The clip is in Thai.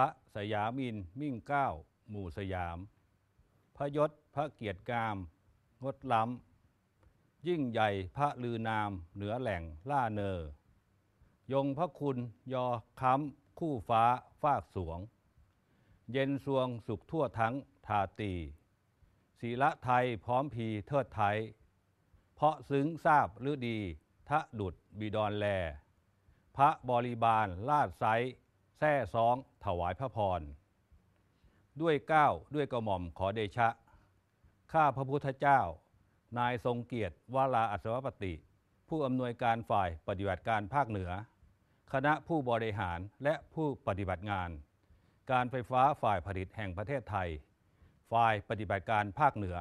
พระสยามินมิ่งเก้า หมู่สยาม พระยศพระเกียรติงาม งดล้ำ ยิ่งใหญ่พระลือนาม เหนือแหล่งล่าเนอยงพระคุณยอค้ำคู่ฟ้าฟากสวง เย็นสวงสุขทั่วทั้งทาตีศีละไทยพร้อมพีเทิดไทย เพราะซึ้งทราบฤดี ทะดุดบิดอนแล พระบริบาลลาดไซ แท่ซองถวายพระพร ด้วยเก้าวด้วยกระหม่อมขอเดชะ ข้าพระพุทธเจ้า นายทรงเกียรติวราอัศวปติ ผู้อำนวยการฝ่ายปฏิบัติการภาคเหนือ คณะผู้บริหารและผู้ปฏิบัติงาน การไฟฟ้าฝ่ายผลิตแห่งประเทศไทย ฝ่ายปฏิบัติการภาคเหนือ